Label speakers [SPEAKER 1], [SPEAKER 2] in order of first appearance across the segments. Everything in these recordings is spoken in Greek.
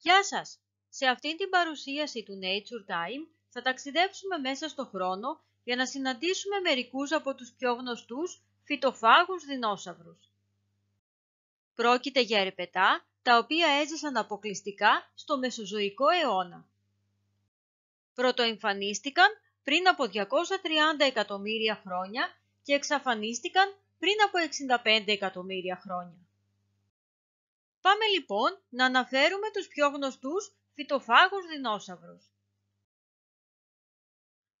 [SPEAKER 1] Γεια σας! Σε αυτήν την παρουσίαση του Nature Time θα ταξιδέψουμε μέσα στο χρόνο για να συναντήσουμε μερικούς από τους πιο γνωστούς φυτοφάγους δεινόσαυρους. Πρόκειται για ερπετά τα οποία έζησαν αποκλειστικά στο Μεσοζωικό αιώνα. Πρωτοεμφανίστηκαν πριν από 230 εκατομμύρια χρόνια και εξαφανίστηκαν πριν από 65 εκατομμύρια χρόνια. Πάμε λοιπόν να αναφέρουμε τους πιο γνωστούς φυτοφάγους δεινόσαυρους.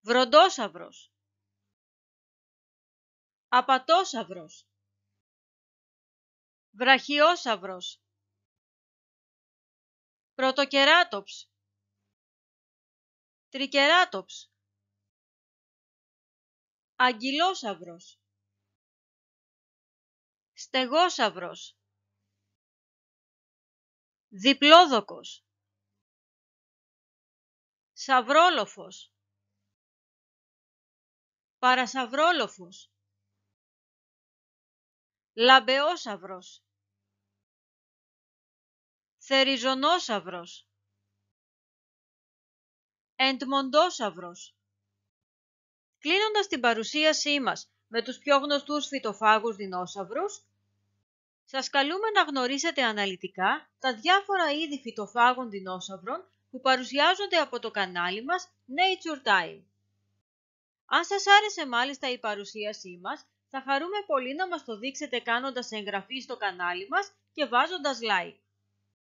[SPEAKER 1] Βροντόσαυρος. Απατόσαυρος. Βραχιόσαυρος. Πρωτοκεράτοψ. Τρικεράτοψ. Αγγυλόσαυρος. Στεγόσαυρος Διπλόδοκος. Σαυρόλοφος. Παρασαυρόλοφος. Λαμπεόσαυρος. Θεριζονόσαυρος Εντμοντόσαυρος. Κλείνοντας την παρουσίασή μας με τους πιο γνωστούς φυτοφάγους δεινόσαυρους, σας καλούμε να γνωρίσετε αναλυτικά τα διάφορα είδη φυτοφάγων δεινόσαυρων που παρουσιάζονται από το κανάλι μας Nature Time. Αν σας άρεσε μάλιστα η παρουσίασή μας, θα χαρούμε πολύ να μας το δείξετε κάνοντας εγγραφή στο κανάλι μας και βάζοντας like.